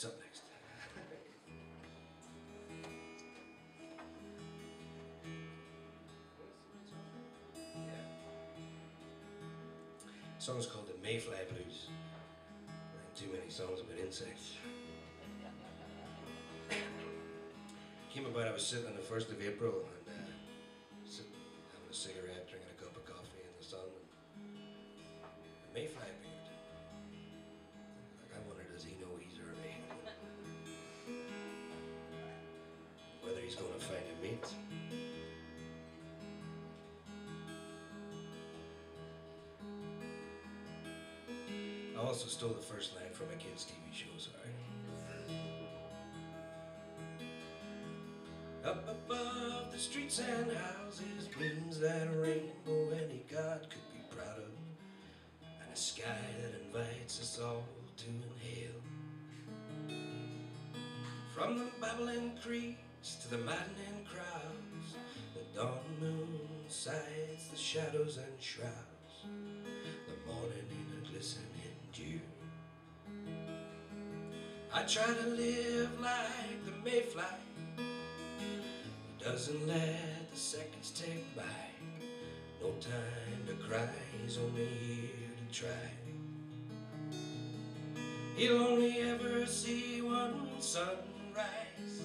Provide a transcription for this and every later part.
It's up next. Song's called the Mayfly Blues. Too many songs about insects. Came about, I was sitting on the 1st of April and uh, sitting, having a cigarette, drinking a he's going to find a mate. I also stole the first line from a kid's TV show, sorry. Up above the streets and houses gleams that rainbow any god could be proud of, and a sky that invites us all to inhale. From the babbling creeks to the maddening crowds, the dawn moon sights the shadows and shrouds, the morning in a glistening dew. I try to live like the mayfly doesn't let the seconds take by. No time to cry, he's only here to try. He'll only ever see one sunrise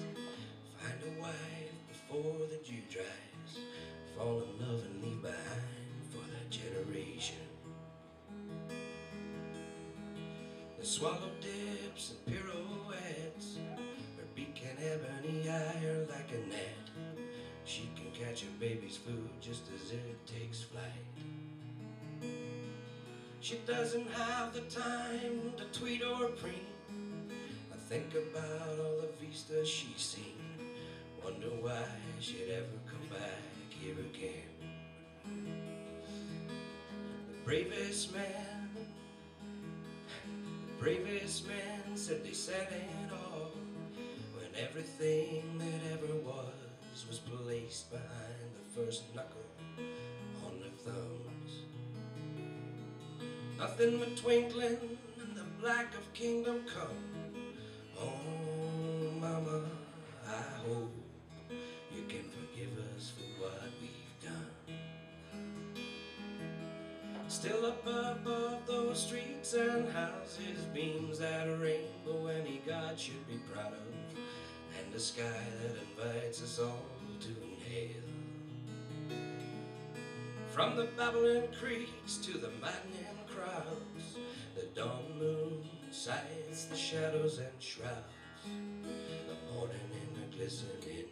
Wife before the dew dries Fall in love and leave behind for that generation The swallow dips and pirouettes Her beak and ebony eye are like a net she can catch a baby's food just as it takes flight. She doesn't have the time to tweet or preen. I think about all the vistas she's seen. Wonder why she'd ever come back here again. The bravest man, the bravest man said they said it all when everything that ever was was placed behind the first knuckle on their thumbs. Nothing but twinkling in the black of kingdom come. Oh, mama, I hope Still up above those streets and houses beams that rainbow any god should be proud of and a sky that invites us all to inhale. From the babbling creeks to the maddening crowds, the dawn moon sights the shadows and shrouds, the morning in a glistening